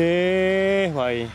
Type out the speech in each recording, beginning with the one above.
thế vậy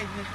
surprised me.